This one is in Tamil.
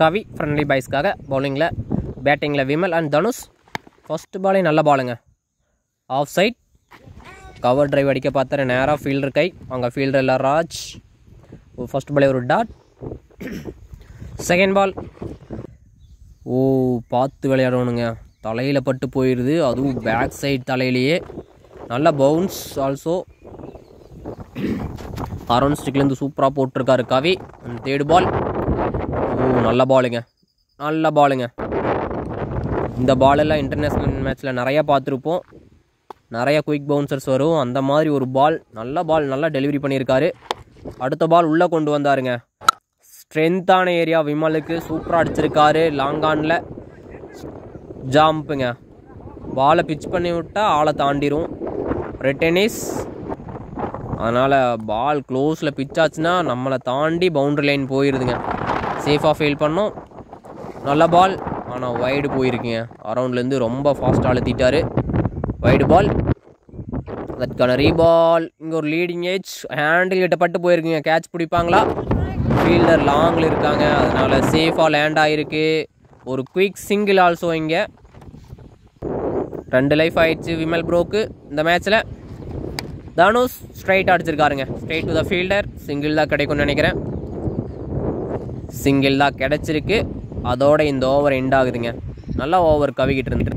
கவி ஃப்ரெண்ட்லி பாய்ஸ்க்காக பவுலிங்கில் பேட்டிங்கில் விமல் அண்ட் தனுஷ். ஃபஸ்ட்டு பாலே நல்ல பாலுங்க ஆஃப் சைட் கவர் டிரைவ் அடிக்க பார்த்தாரு நேராக ஃபீல்டர் கை. அங்கே ஃபீல்டர் இல்லை ராஜ். ஃபர்ஸ்ட் பாலே ஒரு டாட் செகண்ட் பால் ஓ பார்த்து விளையாடணுங்க. தலையில் பட்டு போயிடுது அதுவும் பேக் சைட் தலையிலேயே. நல்ல பவுன்ஸ் ஆல்சோ அரௌண்ட் ஸ்டிக்லேருந்து சூப்பராக போட்டிருக்காரு கவி. தேர்டு பால் ஓ நல்ல பாலுங்க நல்ல பாலுங்க இந்த பாலெல்லாம் இன்டர்நேஷ்னல் மேட்ச்சில் நிறையா பார்த்துருப்போம். நிறைய குயிக் பவுன்சர்ஸ் வரும். அந்த மாதிரி ஒரு பால் நல்ல பால் நல்லா டெலிவரி பண்ணியிருக்காரு. அடுத்த பால் உள்ளே கொண்டு வந்தாருங்க. ஸ்ட்ரென்த்தான ஏரியா விமலுக்கு சூப்பராக அடிச்சிருக்காரு. லாங்கானில் ஜாம்புங்க பாலை பிச் பண்ணி விட்டால் ஆளை தாண்டிடும் ரெட்டெனிஸ் அதனால் பால் க்ளோஸில் பிச் ஆச்சுன்னா நம்மளை தாண்டி பவுண்ட்ரி லைன் போயிடுதுங்க சேஃபாக ஃபீல் பண்ணோம். நல்ல பால் ஆனால் வைடு போயிருக்குங்க. அரவுண்ட்லேருந்து ரொம்ப ஃபாஸ்ட்டாக அழுத்திட்டாரு. வைடு பால் அதற்கான ரீபால் இங்கே ஒரு லீடிங் ஏஜ் ஹேண்டில் கிட்ட பட்டு போயிருக்குங்க. கேட்ச் பிடிப்பாங்களா? ஃபீல்டர் லாங்கில் இருக்காங்க. அதனால் சேஃபாக லேண்ட் ஆகிருக்கு ஒரு குயிக் சிங்கிள் ஆல்சோ இங்கே. ரெண்டு லைஃப் ஆயிடுச்சு விமல் ப்ரோக்கு இந்த மேட்ச்சில் Dhanush straight அடிச்சிருக்காருங்க. Straight to the fielder single தான் கிடைக்கும்னு நினைக்கிறேன். சிங்கிள் தான் கிடச்சிருக்கு. அதோட இந்த ஓவர் எண்ட் ஆகுதுங்க. நல்லா ஓவர் கவிக்கிட்டு இருந்துட்டு